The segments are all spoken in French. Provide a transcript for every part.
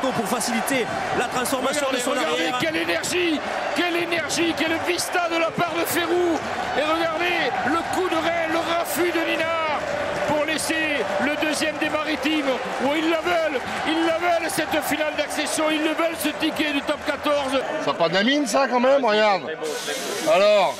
poteau pour faciliter la transformation Regardez, de son regardez arrière. quelle énergie, quelle énergie, quelle vista de la part de Ferrou. Et regardez le coup de rail, le raffut de Linard pour laisser le deuxième des maritimes. où ils la veulent, ils la veulent cette finale d'accession, ils le veulent ce ticket du top 14. Ça pas de la mine ça quand même, regarde. Alors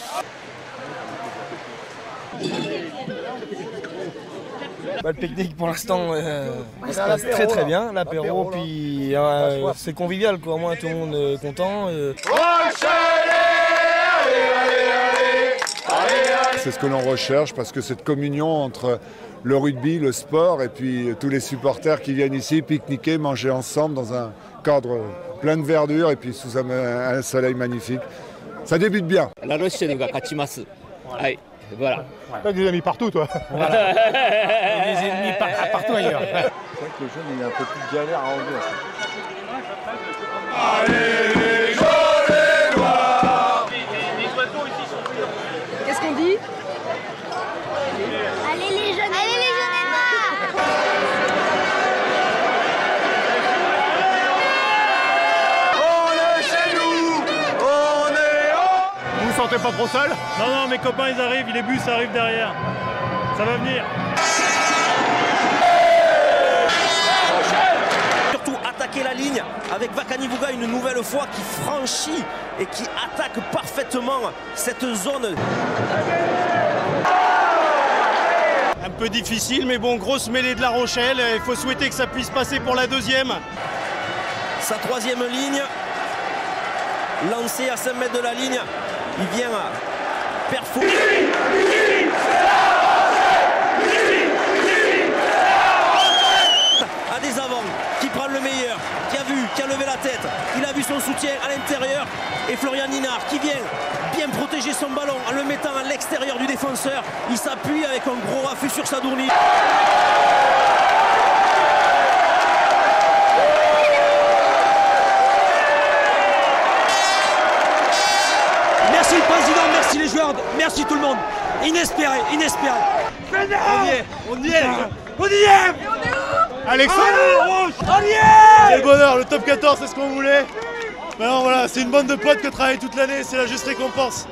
Bah, le pique-nique pour l'instant euh, se passe très très bien, l'apéro, puis euh, c'est convivial quoi, moi tout le monde est content. euh. C'est ce que l'on recherche parce que cette communion entre le rugby, le sport et puis tous les supporters qui viennent ici pique-niquer, manger ensemble dans un cadre plein de verdure et puis sous un, un soleil magnifique. Ça débute bien. La voilà. Allez, voilà. T'as des amis partout, toi. Voilà. Des ennemis par partout ailleurs. C'est vrai que le jeune, il a un peu plus galère à enlever. Allez, les gens sentez pas trop seul Non, non, mes copains ils arrivent, les bus arrivent derrière. Ça va venir. Surtout attaquer la ligne avec Vakani Bouga une nouvelle fois qui franchit et qui attaque parfaitement cette zone. Un peu difficile, mais bon, grosse mêlée de La Rochelle. Il faut souhaiter que ça puisse passer pour la deuxième. Sa troisième ligne, lancée à 5 mètres de la ligne, il vient perforer. À des avants, qui prend le meilleur, qui a vu, qui a levé la tête, il a vu son soutien à l'intérieur. Et Florian Ninard qui vient bien protéger son ballon en le mettant à l'extérieur du défenseur. Il s'appuie avec un gros raffut sur Sadourni. Merci tout le monde. Inespéré, inespéré. On y est, on y est, on y est Alexandre On y est Quel bonheur, le top 14, c'est ce qu'on voulait. Maintenant, voilà, c'est une bande de potes que travaille toute l'année, c'est la juste récompense.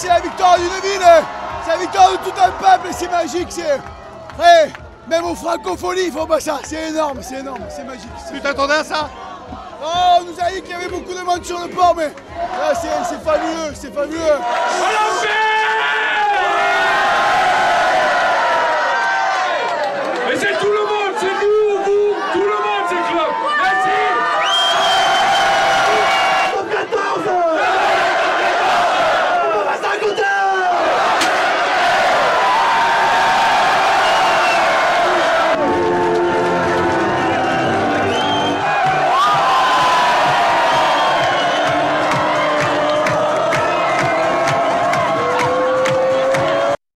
C'est la victoire d'une ville, c'est la victoire de tout un peuple et c'est magique, c'est. Hey, même aux francophonies, ils font pas ça, c'est énorme, c'est énorme, c'est magique. Tu t'attendais à ça Oh, on nous a dit qu'il y avait beaucoup de monde sur le port, mais là c'est c'est fabuleux, c'est fabuleux. Allons,